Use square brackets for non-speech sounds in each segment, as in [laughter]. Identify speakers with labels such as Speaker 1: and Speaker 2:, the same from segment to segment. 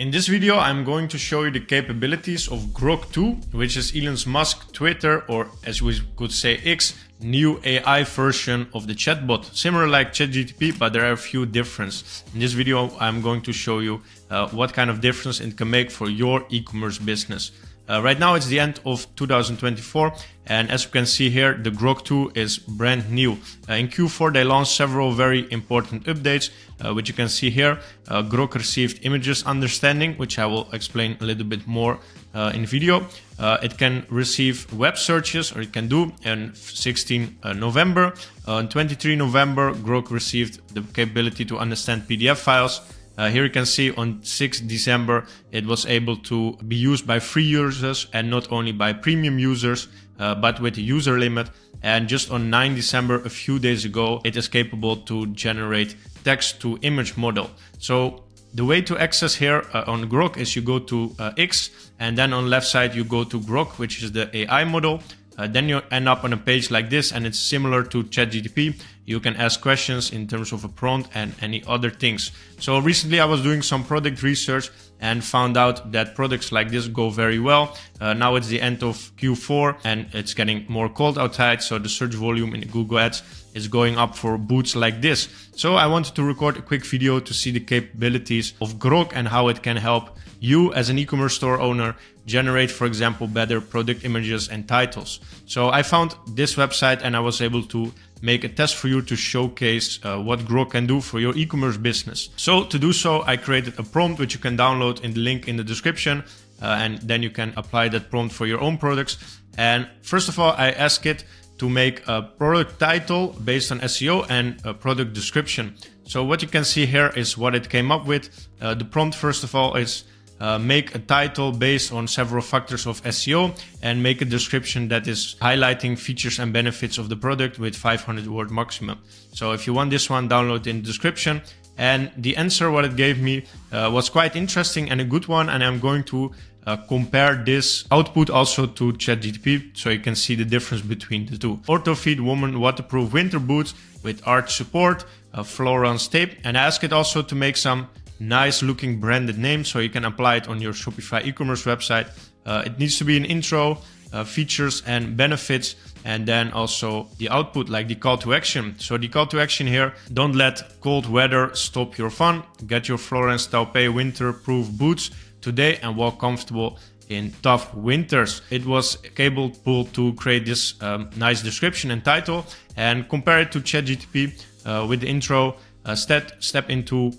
Speaker 1: In this video, I'm going to show you the capabilities of Grok 2, which is Elon Musk Twitter, or as we could say X, new AI version of the chatbot. Similar like ChatGTP, but there are a few differences. In this video, I'm going to show you uh, what kind of difference it can make for your e-commerce business. Uh, right now it's the end of 2024 and as you can see here the Grok 2 is brand new. Uh, in Q4 they launched several very important updates uh, which you can see here. Uh, Grok received images understanding which I will explain a little bit more uh, in video. Uh, it can receive web searches or it can do on 16 November. on 23 November Grok received the capability to understand PDF files uh, here you can see on 6 December it was able to be used by free users and not only by premium users uh, but with a user limit and just on 9 December a few days ago it is capable to generate text to image model. So the way to access here uh, on Grok is you go to uh, X and then on left side you go to Grok which is the AI model uh, then you end up on a page like this and it's similar to ChatGTP. You can ask questions in terms of a prompt and any other things. So recently I was doing some product research and found out that products like this go very well. Uh, now it's the end of Q4 and it's getting more cold outside. So the search volume in Google Ads is going up for boots like this. So I wanted to record a quick video to see the capabilities of Grok and how it can help you as an e-commerce store owner generate, for example, better product images and titles. So I found this website and I was able to make a test for you to showcase uh, what Grok can do for your e-commerce business. So to do so, I created a prompt which you can download in the link in the description. Uh, and then you can apply that prompt for your own products. And first of all, I ask it to make a product title based on SEO and a product description. So what you can see here is what it came up with. Uh, the prompt, first of all, is uh, make a title based on several factors of SEO and make a description that is highlighting features and benefits of the product with 500 word maximum. So if you want this one, download in the description. And the answer what it gave me uh, was quite interesting and a good one. And I'm going to uh, compare this output also to ChatGTP so you can see the difference between the two. Orthofeet Woman Waterproof Winter Boots with arch support, uh, Florence Taupe, and ask it also to make some nice looking branded name so you can apply it on your Shopify e-commerce website. Uh, it needs to be an intro, uh, features and benefits, and then also the output like the call to action. So the call to action here, don't let cold weather stop your fun. Get your Florence Taupe winter-proof boots today and walk comfortable in tough winters. It was capable to create this um, nice description and title and compare it to ChatGTP uh, with the intro. Uh, step, step into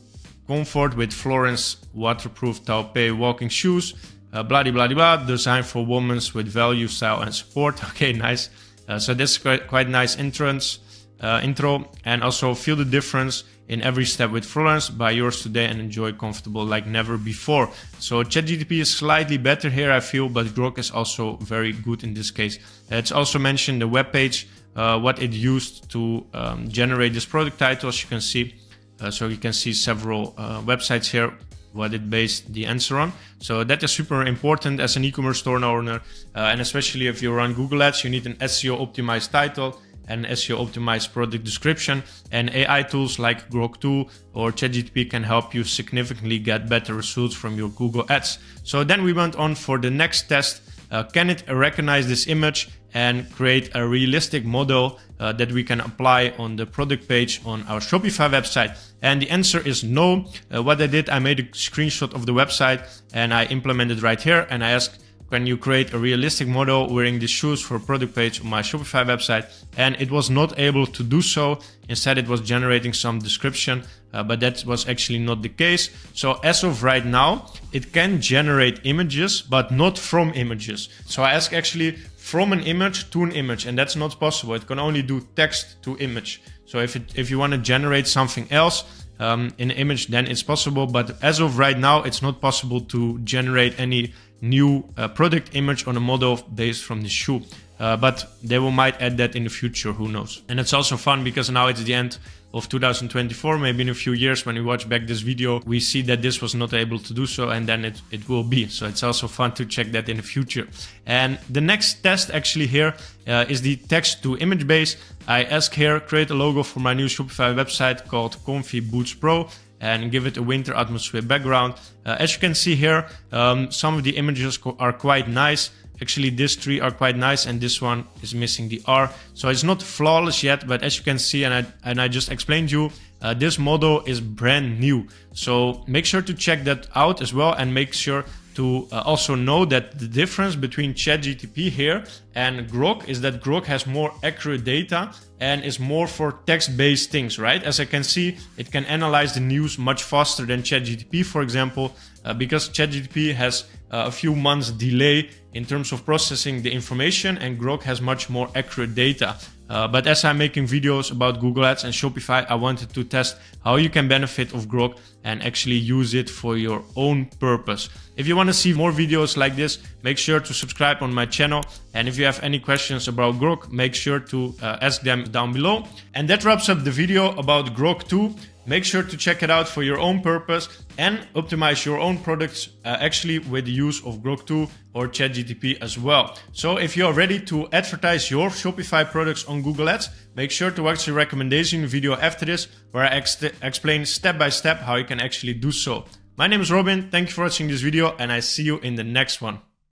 Speaker 1: comfort with Florence waterproof taupe walking shoes. Uh, blah, blah, blah, designed for women with value, style, and support. [laughs] Okay, nice. Uh, so that's quite, quite nice entrance, uh, intro. And also feel the difference in every step with Florence. Buy yours today and enjoy comfortable like never before. So ChatGTP is slightly better here, I feel, but Grok is also very good in this case. It's also mentioned the web page, uh, what it used to um, generate this product title, as you can see. Uh, so you can see several uh, websites here what it based the answer on. So that is super important as an e-commerce store owner, uh, and especially if you run Google Ads, you need an SEO optimized title and SEO optimized product description. And AI tools like Grok 2 or ChatGPT can help you significantly get better results from your Google Ads. So then we went on for the next test. Uh, can it recognize this image and create a realistic model uh, that we can apply on the product page on our Shopify website? And the answer is no. Uh, what I did, I made a screenshot of the website and I implemented right here and I asked can you create a realistic model wearing these shoes for a product page on my Shopify website? And it was not able to do so. Instead, it was generating some description, uh, but that was actually not the case. So as of right now, it can generate images, but not from images. So I ask actually from an image to an image, and that's not possible. It can only do text to image. So if it, if you want to generate something else, um, in image, then it's possible. But as of right now, it's not possible to generate any new uh, product image on a model based from the shoe. Uh, but they will might add that in the future, who knows. And it's also fun because now it's the end of 2024, maybe in a few years when we watch back this video, we see that this was not able to do so and then it, it will be. So it's also fun to check that in the future. And the next test actually here uh, is the text to image base. I ask here, create a logo for my new Shopify website called Comfy Boots Pro and give it a winter atmosphere background. Uh, as you can see here, um, some of the images are quite nice. Actually, this three are quite nice and this one is missing the R. So it's not flawless yet, but as you can see, and I, and I just explained you, uh, this model is brand new. So make sure to check that out as well and make sure to uh, also know that the difference between ChatGTP here and Grok is that Grok has more accurate data and is more for text-based things, right? As I can see, it can analyze the news much faster than ChatGTP, for example, uh, because ChatGTP has uh, a few months delay in terms of processing the information and Grok has much more accurate data. Uh, but as I'm making videos about Google Ads and Shopify, I wanted to test how you can benefit of Grok and actually use it for your own purpose. If you want to see more videos like this, make sure to subscribe on my channel. And if you have any questions about Grok, make sure to uh, ask them down below. And that wraps up the video about Grok 2. Make sure to check it out for your own purpose and optimize your own products uh, actually with the use of Grok 2 or ChatGTP as well. So if you are ready to advertise your Shopify products on Google Ads, make sure to watch the recommendation video after this where I ex explain step by step how you can actually do so. My name is Robin, thank you for watching this video and I see you in the next one.